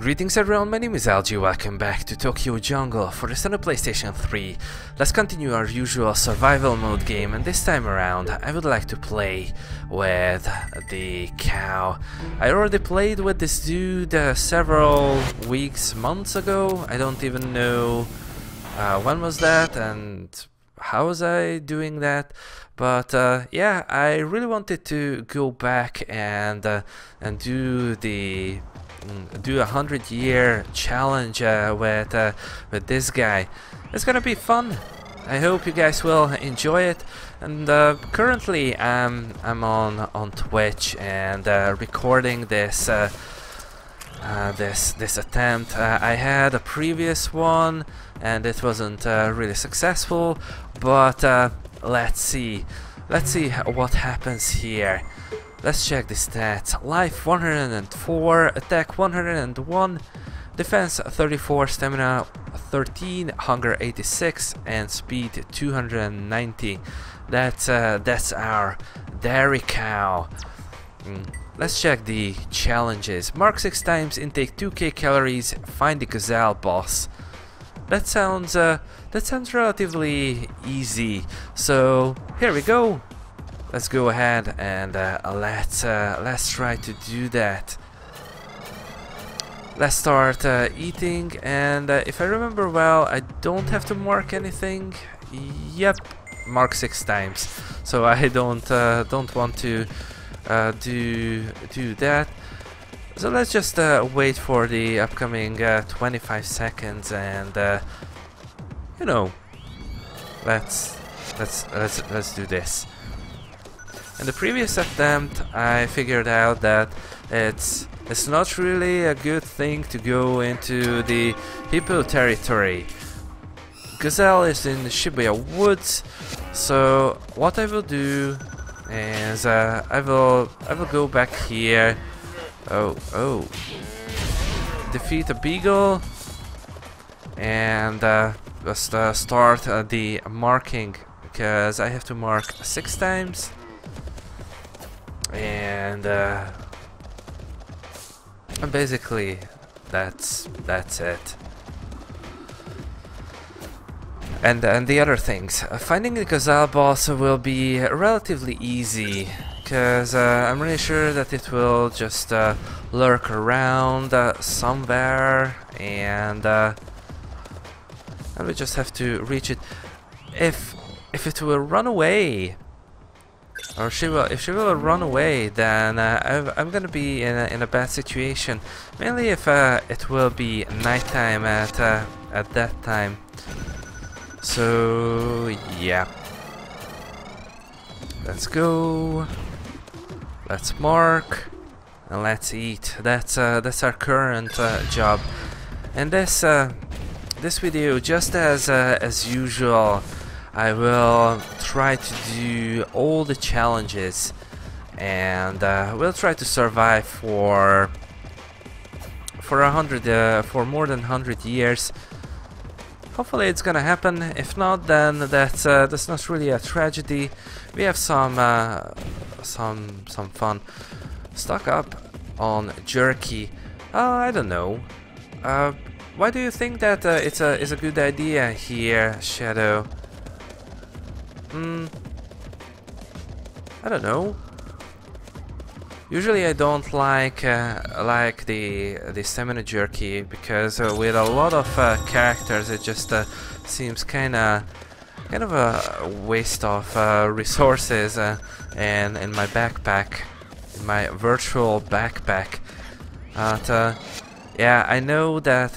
Greetings everyone, my name is Algee, welcome back to Tokyo Jungle. For the Sony PlayStation 3. Let's continue our usual survival mode game. And this time around I would like to play with the cow. I already played with this dude uh, several weeks, months ago, I don't even know uh, when was that and how was I doing that. But uh, yeah I really wanted to go back and uh, and do the do a hundred year challenge uh, with uh, with this guy. It's gonna be fun. I hope you guys will enjoy it. And uh, currently, I'm I'm on on Twitch and uh, recording this. Uh, uh, this this attempt. I had a previous one and it wasn't really successful, but let's see, let's see what happens here. Let's check the stats. Life 104, attack 101, defense 34, stamina 13, hunger 86, and speed 290. That's uh, that's our dairy cow. Mm. Let's check the challenges. Mark 6 times, intake 2k calories, find the gazelle boss. That sounds uh, that sounds relatively easy. So here we go let's go ahead and uh, let's uh, let's try to do that. Let's start uh, eating and uh, if I remember well I don't have to mark anything. Yep mark six times. So I don't uh, don't want to uh, do do that. So let's just wait for the upcoming 25 seconds and you know let's let's let's let's do this in the previous attempt I figured out that it's it's not really a good thing to go into the Hippo territory. Gazelle is in the Shibuya woods, so what I will do is uh, I will I will go back here. Oh oh, defeat a beagle and uh, just uh, start uh, the marking because I have to mark six times and uh, basically that's that's it. And and the other things. Uh, finding the gazelle boss will be relatively easy because uh, I'm really sure that it will just uh, lurk around uh, somewhere and and we just have to reach it. If if it will run away or she will, if she will run away, then uh, I'm gonna be in a, in a bad situation. Mainly if uh, it will be nighttime at uh, at that time. So yeah, let's go. Let's mark and let's eat. That's uh, that's our current uh, job. And this uh, this video, just as as usual. I will try to do all the challenges and uh, we'll try to survive for for a hundred uh, for more than hundred years. Hopefully it's gonna happen. If not then that's uh, that's not really a tragedy. We have some uh, some some fun stock up on jerky. Uh, I don't know. Uh, why do you think that it's a it's a good idea here Shadow Hmm. I don't know. Usually I don't like uh, like the the stamina jerky because uh, with a lot of uh, characters it just uh, seems kind of kind of a waste of uh, resources uh, and in my backpack, in my virtual backpack. But yeah, I know that.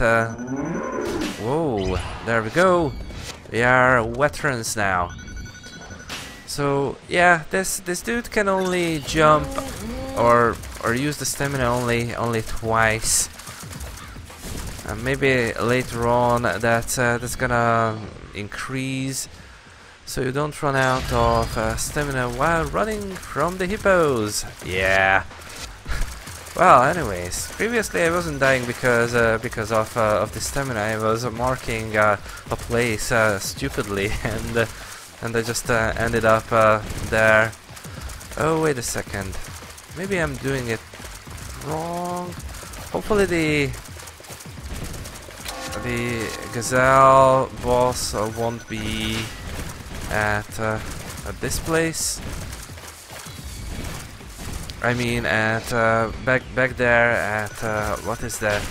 whoa! There we go. We are veterans now. So yeah, this this dude can only jump or or use the stamina only only twice. Uh, maybe later on that uh, that's gonna increase, so you don't run out of uh, stamina while running from the hippos. Yeah. well, anyways, previously I wasn't dying because uh, because of uh, of the stamina. I was marking uh, a place stupidly and and I just uh, ended up uh, there. Oh, wait a second. Maybe I'm doing it wrong. Hopefully the the Gazelle boss uh, won't be at, uh, at this place. I mean at uh, back back there at uh, what is that?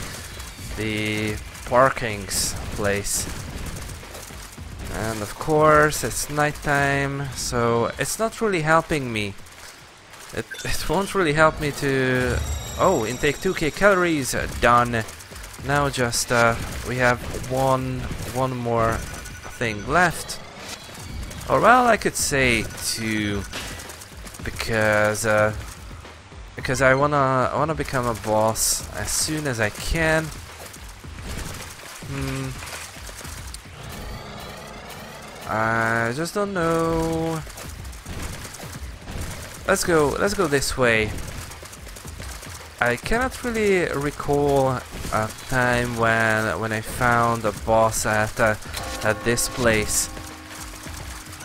The parkings place. And of course it's nighttime, so it's not really helping me. It, it won't really help me to... Oh, intake 2k calories, uh, done. Now just uh, we have one one more thing left. Or well, I could say two, because uh, because I wanna I wanna become a boss as soon as I can. I just don't know. Let's go. Let's go this way. I cannot really recall a time when when I found a boss at uh, at this place.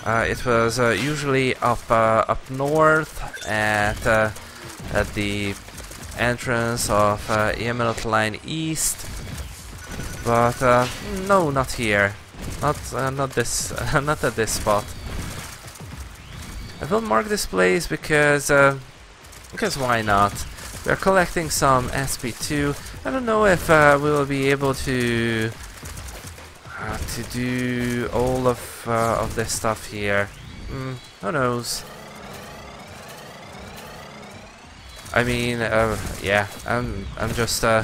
Uh, it was uh, usually up uh, up north at uh, at the entrance of uh, Emerald Line East, but uh, no, not here, not uh, not this, not at this spot. I will mark this place because uh, because why not? We're collecting some SP2. I don't know if uh, we will be able to uh, to do all of uh, of this stuff here. Mm, who knows? I mean, uh, yeah, I'm I'm just uh,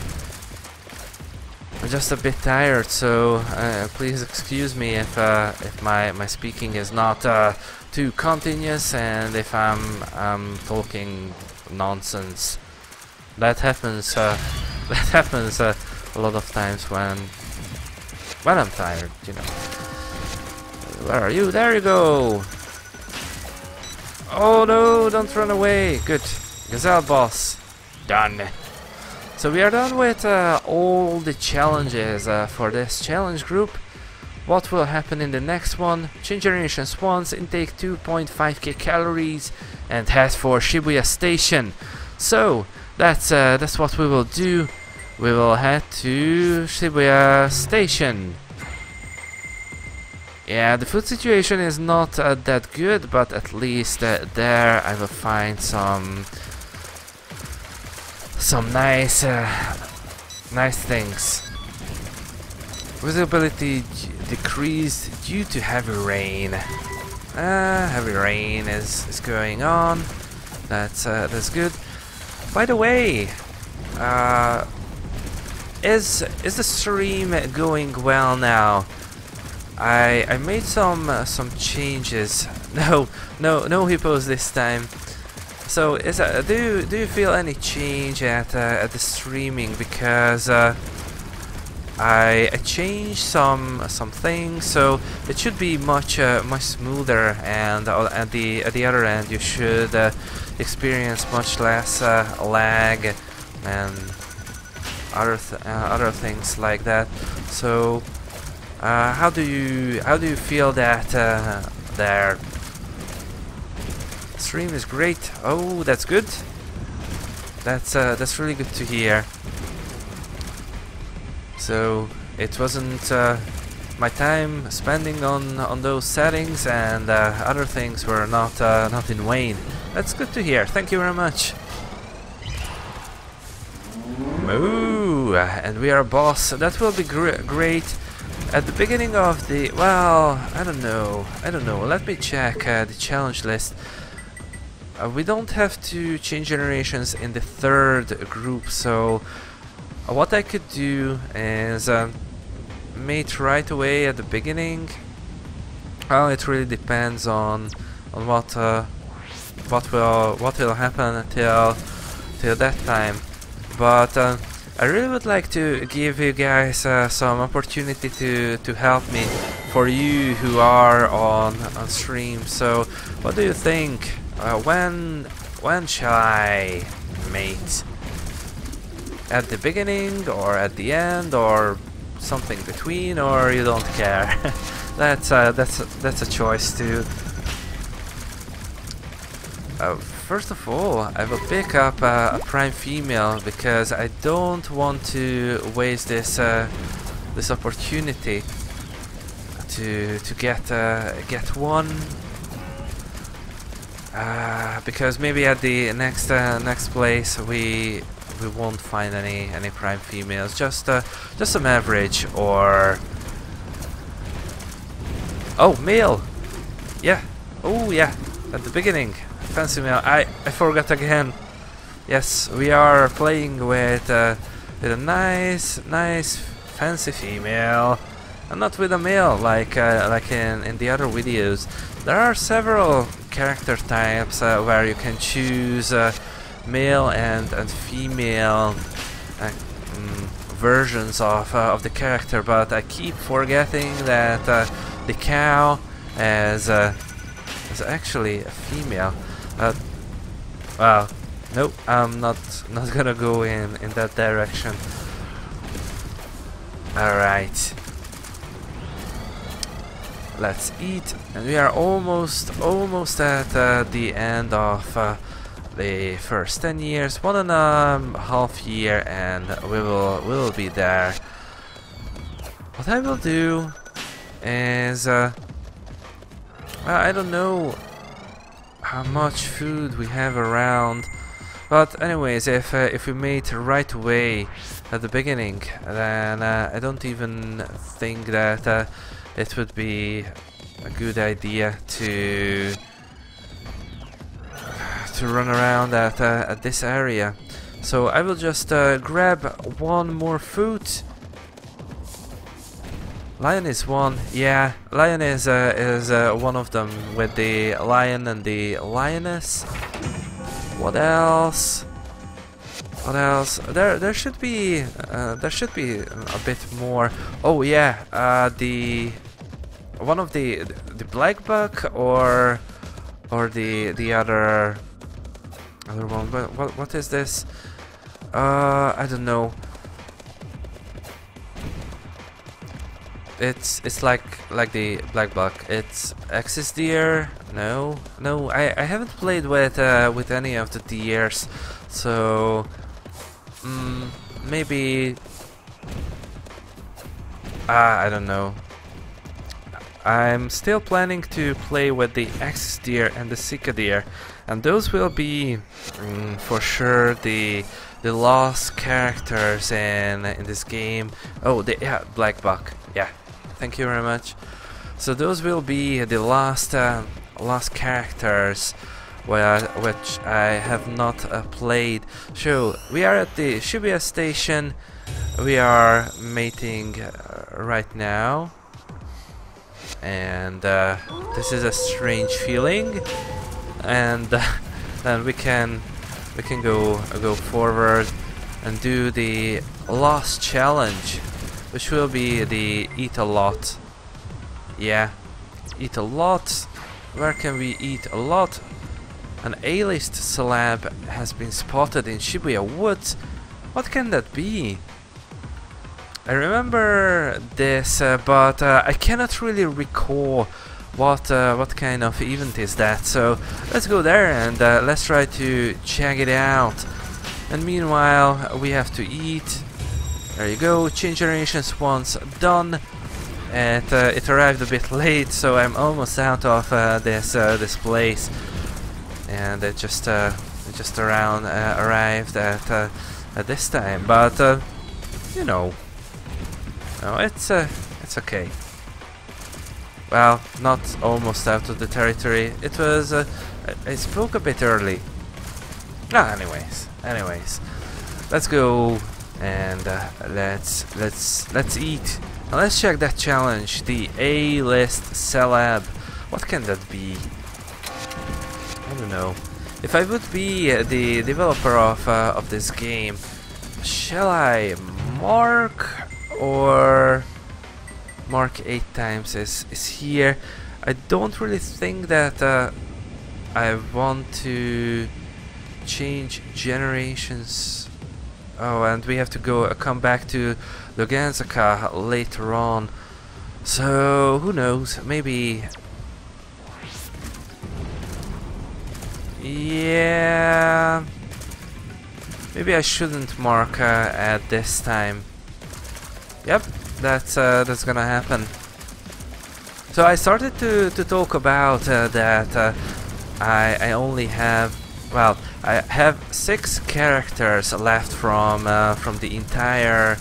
I'm just a bit tired, so uh, please excuse me if uh, if my my speaking is not uh, too continuous and if I'm I'm talking nonsense. That happens. Uh, that happens uh, a lot of times when when I'm tired, you know. Where are you? There you go. Oh no! Don't run away. Good. Gazelle boss. Done. So we are done with uh, all the challenges uh, for this challenge group. What will happen in the next one? Change Generation Swans, intake 2.5k calories and head for Shibuya Station. So, that's, uh, that's what we will do. We will head to Shibuya Station. Yeah, the food situation is not uh, that good, but at least uh, there I will find some some nice, uh, nice things. Visibility decreased due to heavy rain. Uh, heavy rain is, is going on. That's uh, that's good. By the way, uh, is is the stream going well now? I I made some uh, some changes. No, no, no hippos this time. So, is do you, do you feel any change at uh, at the streaming? Because uh, I, I changed some some things, so it should be much uh, much smoother, and uh, at the at the other end you should uh, experience much less lag and other th other things like that. So, how do you how do you feel that there? Stream is great. Oh, that's good. That's uh, that's really good to hear. So it wasn't uh, my time spending on on those settings and uh, other things were not uh, not in vain. That's good to hear. Thank you very much. Moo! And we are boss. That will be gr great. At the beginning of the... Well, I don't know. I don't know. Let me check uh, the challenge list. Uh, we don't have to change generations in the third group, so uh, what I could do is uh, mate right away at the beginning. Well, it really depends on on what uh, what will what will happen until till that time. But uh, I really would like to give you guys uh, some opportunity to to help me for you who are on on stream. So, what do you think? Uh, when when shall I mate? At the beginning or at the end or something between or you don't care? that's uh, that's that's a choice too. Uh, first of all, I will pick up uh, a prime female because I don't want to waste this uh, this opportunity to to get uh, get one uh, because maybe at the next uh, next place we we won't find any any prime females just uh, just some average or oh male. Yeah. Oh yeah. At the beginning. Fancy male. I I forgot again. Yes we are playing with uh, with a nice nice fancy female and not with a male like uh, like in in the other videos there are several character types uh, where you can choose uh, male and, and female uh, mm, versions of, uh, of the character, but I keep forgetting that uh, the cow is, is actually a female. Uh, well, nope, I'm not, not gonna go in, in that direction. Alright. Let's eat, and we are almost, almost at uh, the end of uh, the first 10 years, one and a half year, and we will we will be there. What I will do is, uh, I don't know how much food we have around, but anyways, if uh, if we made right away at the beginning, then uh, I don't even think that uh, it would be a good idea to to run around at, uh, at this area. So I will just uh, grab one more food. Lion is one, yeah. Lion is uh, is uh, one of them with the lion and the lioness. What else? What else? There there should be uh, there should be a bit more. Oh yeah, uh, the one of the the black buck or or the the other other one. But what what is this? Uh, I don't know. It's it's like like the black buck. It's axis deer. No, no. I I haven't played with uh, with any of the deers, so mm, maybe. Ah, I don't know. I'm still planning to play with the axis deer and the sika deer and those will be mm, for sure the the lost characters in in this game oh the yeah black buck yeah thank you very much so those will be the last uh, last characters which I have not uh, played. So we are at the Shibuya station. We are mating uh, right now. And uh, this is a strange feeling. And then we can we can go go forward and do the last challenge which will be the eat a lot. Yeah eat a lot. Where can we eat a lot an A-list celeb has been spotted in Shibuya Woods. What can that be? I remember this uh, but uh, I cannot really recall what uh, what kind of event is that. So let's go there and uh, let's try to check it out. And meanwhile we have to eat. There you go. Change generations once done. And uh, it arrived a bit late so I'm almost out of uh, this this place and it just uh, just around arrived at at this time but you know no it's it's okay well, not almost out of the territory. It was... Uh, I spoke a bit early. Ah, anyways. Anyways. Let's go and uh, let's let's let's eat. Now let's check that challenge. The A-list celeb. What can that be? I don't know. If I would be uh, the developer of uh, of this game, shall I mark or mark 8 times is, is here. I don't really think that uh, I want to change generations. Oh, and we have to go uh, come back to Dogenzaka later on. So, who knows, maybe... Yeah... Maybe I shouldn't mark uh, at this time. Yep, that's uh, that's gonna happen. So I started to, to talk about uh, that uh, I, I only have well I have six characters left from uh, from the entire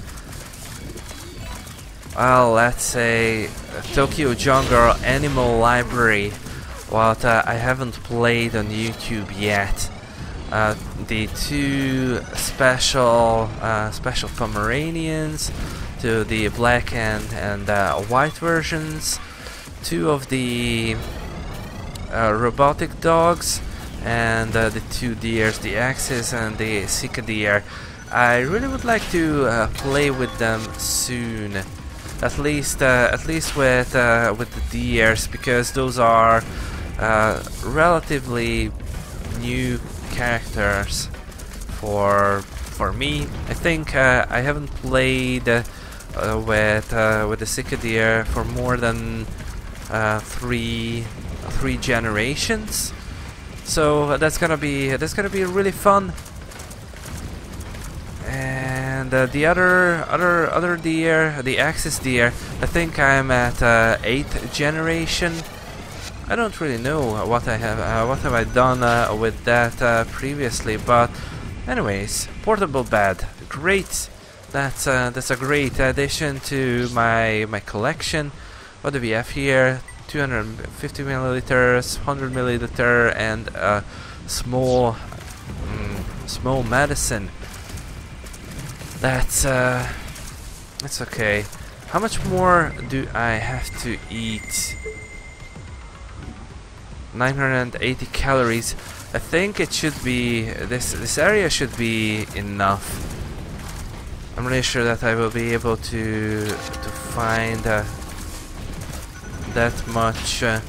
well let's say Tokyo Jungle Animal Library what uh, I haven't played on YouTube yet uh, the two special uh, special Pomeranians to the black and and uh, white versions two of the uh, robotic dogs and uh, the two deers, the Axis and the Sika deer. I really would like to uh, play with them soon. At least, at least with with the deers, because those are uh, relatively new characters for for me. I think I haven't played with with the Sika deer for more than uh, three three generations. So that's gonna be that's gonna be really fun. And uh, the other other other deer, the Axis deer, I think I'm at uh, eighth generation. I don't really know what I have uh, what have I done uh, with that uh, previously, but anyways, portable bed, great. That's uh, that's a great addition to my my collection. What do we have here? 250 milliliters, 100 milliliter, and a small, mm, small medicine. That's uh, that's okay. How much more do I have to eat? 980 calories. I think it should be this this area should be enough. I'm really sure that I will be able to to find uh, that much uh,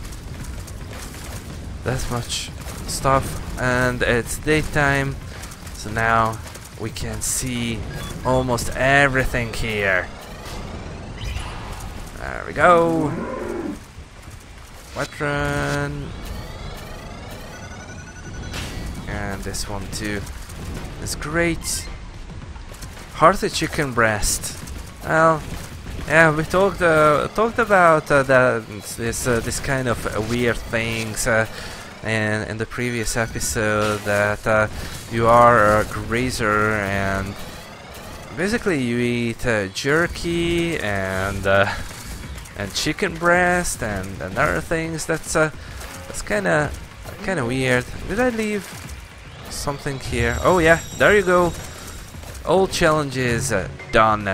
that much stuff and it's daytime so now we can see almost everything here there we go Veteran and this one too is great hearty chicken breast well yeah, we talked uh, talked about uh, that this uh, this kind of weird things uh, in in the previous episode that uh, you are a grazer and basically you eat uh, jerky and and chicken breast and, and other things. That's uh that's kind of kind of weird. Did I leave something here? Oh yeah, there you go. All challenges done.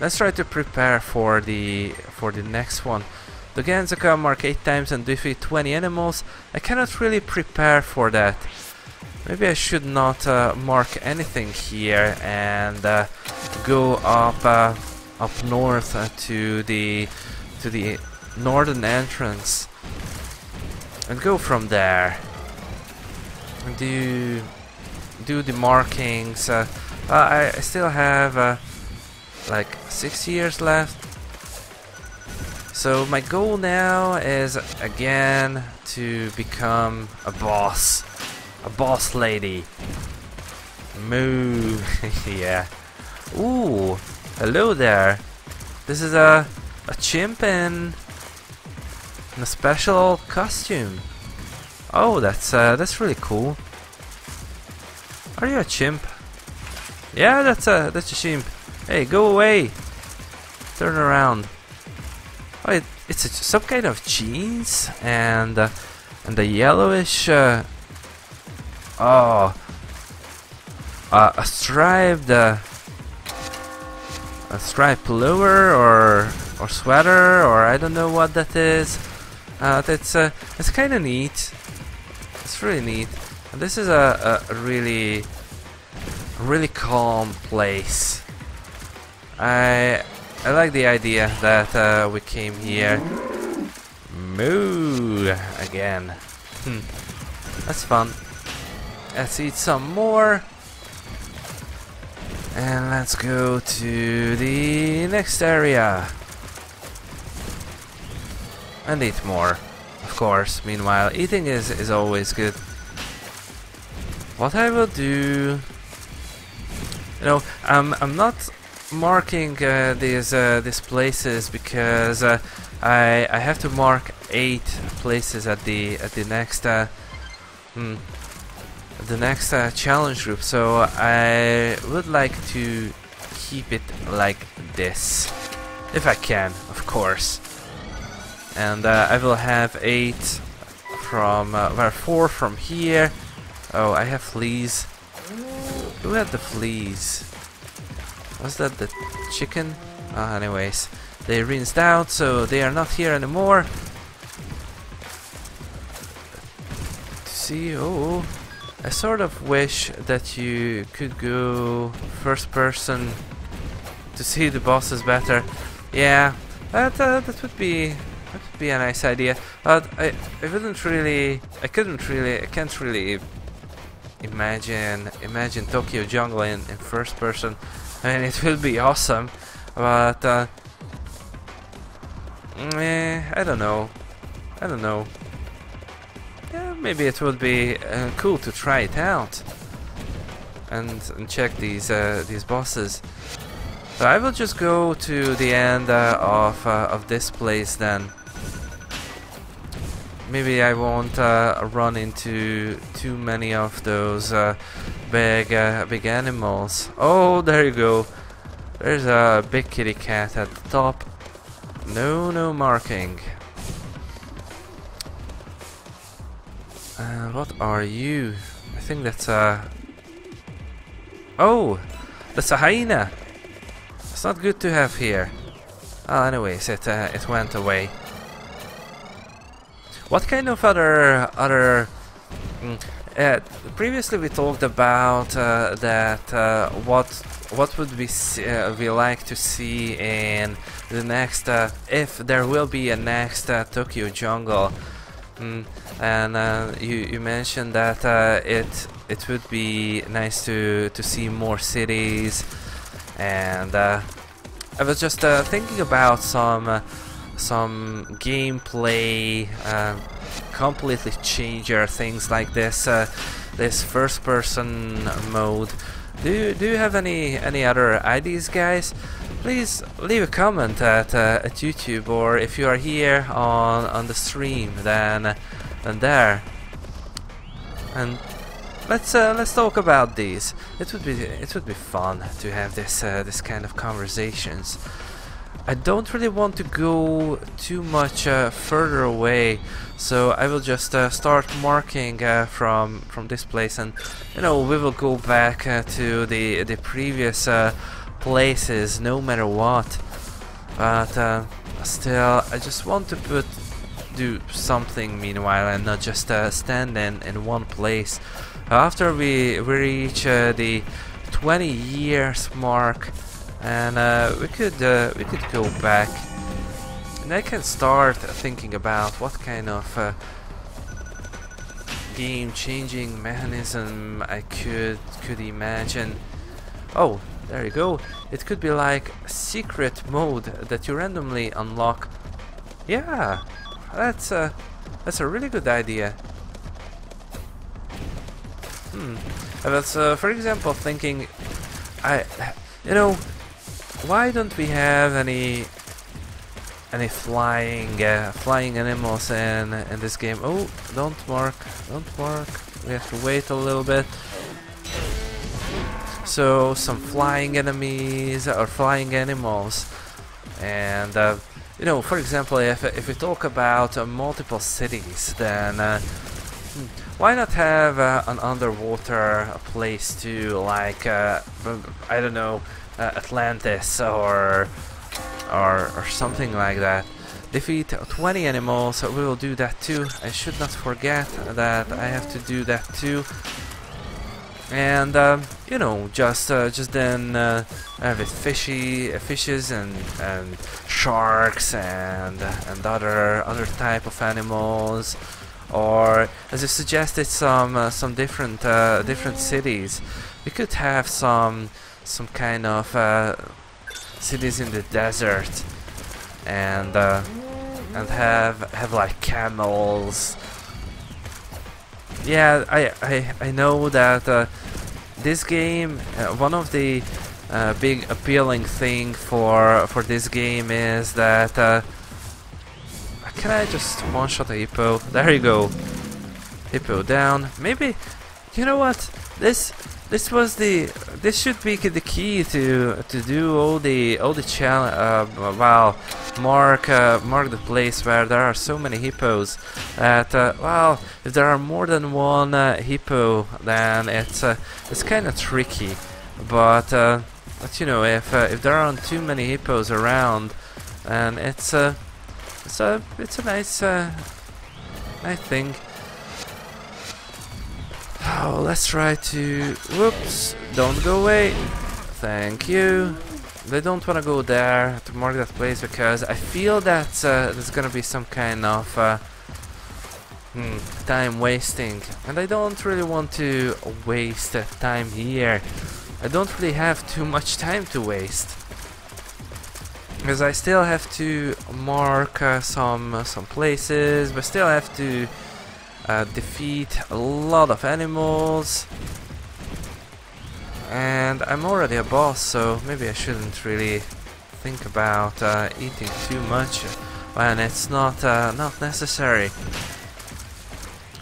Let's try to prepare for the for the next one. Dogenzaka mark 8 times and defeat 20 animals. I cannot really prepare for that. Maybe I should not uh, mark anything here and uh, go up uh, up north uh, to the to the northern entrance and go from there. Do do the markings. Uh, I, I still have uh, like six years left. So my goal now is again to become a boss. A boss lady. Moo. yeah. Ooh. Hello there. This is a a chimp in, in a special costume. Oh, that's uh, that's really cool. Are you a chimp? Yeah, that's a that's a chimp. Hey, go away! Turn around. Oh, it, it's a, some kind of jeans and uh, and the yellowish. Uh, oh, uh, a striped uh, a striped pullover or or sweater or I don't know what that is. Uh, that's uh, it's kind of neat. It's really neat. And this is a, a really really calm place. I I like the idea that uh, we came here. Moo again. Hmm. That's fun. Let's eat some more. And let's go to the next area. And eat more. Of course. Meanwhile, eating is, is always good. What I will do... You know, um, I'm not marking uh, these uh, these places because uh, I I have to mark eight places at the at the next uh, hmm, the next uh, challenge group. So I would like to keep it like this, if I can, of course. And uh, I will have eight from uh, four from here. Oh, I have fleas. Who had the fleas? Was that the chicken? Uh, anyways, they rinsed out, so they are not here anymore. See, oh, I sort of wish that you could go first person to see the bosses better. Yeah, that uh, that would be that would be a nice idea. But I I wouldn't really I couldn't really I can't really imagine imagine Tokyo Jungle in, in first person. I mean it will be awesome, but uh, eh, I don't know. I don't know. Yeah, maybe it would be uh, cool to try it out and, and check these uh, these bosses. So I will just go to the end uh, of uh, of this place then. Maybe I won't uh, run into too many of those uh, big big animals. Oh, there you go. There's a big kitty cat at the top. No, no marking. Uh, what are you? I think that's a... Oh! That's a hyena! It's not good to have here. Oh, anyways, it, uh, it went away. What kind of other... other... Uh, previously we talked about uh, that uh, what what would we uh, we like to see in the next uh, if there will be a next uh, Tokyo Jungle? Mm, and you you mentioned that it it would be nice to to see more cities, and I was just thinking about some some gameplay, uh, completely changer things like this this first person mode. Do you, do you have any any other ideas, guys? please leave a comment at, uh, at YouTube or if you are here on on the stream then then there and let's uh, let's talk about these it would be it would be fun to have this uh, this kind of conversations I don't really want to go too much uh, further away so I will just uh, start marking uh, from from this place and you know we will go back uh, to the the previous uh, places no matter what. But uh, still I just want to put do something meanwhile and not just stand in, in one place. After we, we reach the 20 years mark and uh, we could uh, we could go back and I can start thinking about what kind of uh, game changing mechanism I could could imagine oh there you go. It could be like secret mode that you randomly unlock. Yeah, that's a that's a really good idea. Hmm. I was, uh, for example, thinking, I, you know, why don't we have any any flying uh, flying animals in in this game? Oh, don't mark, don't mark. We have to wait a little bit. So some flying enemies or flying animals, and uh, you know, for example, if if we talk about uh, multiple cities, then uh, hmm, why not have uh, an underwater place too, like uh, I don't know, uh, Atlantis or or or something like that. Defeat 20 animals, we will do that too. I should not forget that I have to do that too and um, you know just uh, just then uh, have it fishy uh, fishes and and sharks and and other other type of animals or as you suggested some uh, some different uh, different cities we could have some some kind of uh, cities in the desert and and have have like camels yeah, I, I, I know that uh, this game, uh, one of the uh, big appealing thing for for this game is that uh, can I just one shot a hippo? There you go. Hippo down. Maybe you know what? This this was the this should be the key to to do all the all the challenge. Uh, well, mark uh, mark the place where there are so many hippos. That uh, well, if there are more than one uh, hippo, then it's uh, it's kind of tricky. But uh, but you know, if if there aren't too many hippos around, then it's a it's a it's a nice nice thing. Oh, let's try to... Whoops! Don't go away! Thank you! They don't want to go there to mark that place because I feel that uh, there's gonna be some kind of uh, hmm, time wasting and I don't really want to waste time here. I don't really have too much time to waste because I still have to mark uh, some uh, some places, but still have to uh, defeat a lot of animals. And I'm already a boss so maybe I shouldn't really think about uh, eating too much when it's not uh, not necessary.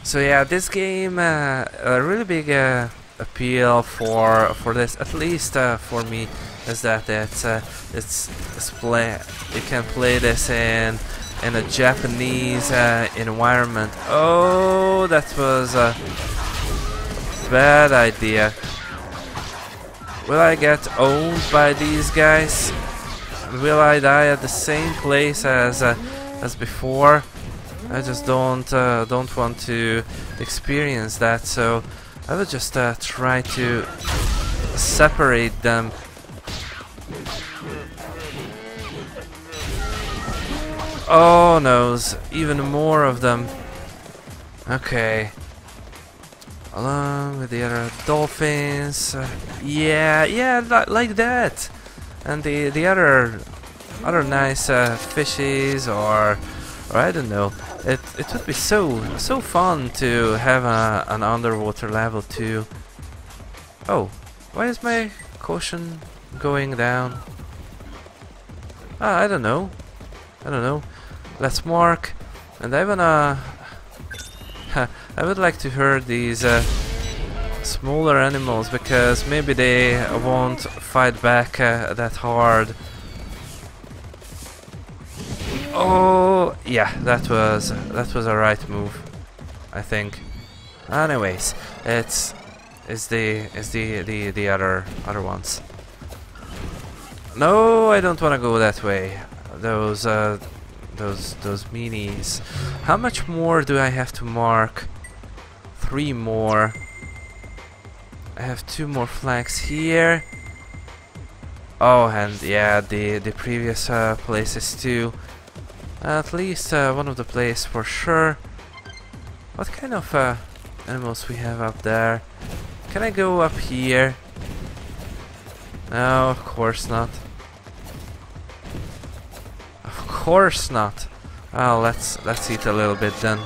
So yeah this game uh, a really big uh, appeal for for this at least uh, for me is that it's it's, it's play you can play this in in a Japanese uh, environment. Oh, that was a bad idea. Will I get owned by these guys? Will I die at the same place as uh, as before? I just don't uh, don't want to experience that. So I will just uh, try to separate them Oh noes, even more of them. Okay. Along with the other dolphins. Uh, yeah, yeah, li like that. And the the other other nice uh, fishes or or I don't know. It it would be so so fun to have a, an underwater level too. Oh, why is my caution going down? Ah, I don't know. I don't know. Let's mark. And I wanna... I would like to hurt these uh, smaller animals because maybe they won't fight back uh, that hard. Oh, yeah, that was that was a right move, I think. Anyways, it's is the is the the the other other ones. No, I don't want to go that way. Those uh, those those minis. How much more do I have to mark? Three more. I have two more flags here. Oh, and yeah, the the previous uh, places too. At least uh, one of the places for sure. What kind of uh, animals we have up there? Can I go up here? No, of course not course not. Well, let's let's eat a little bit then.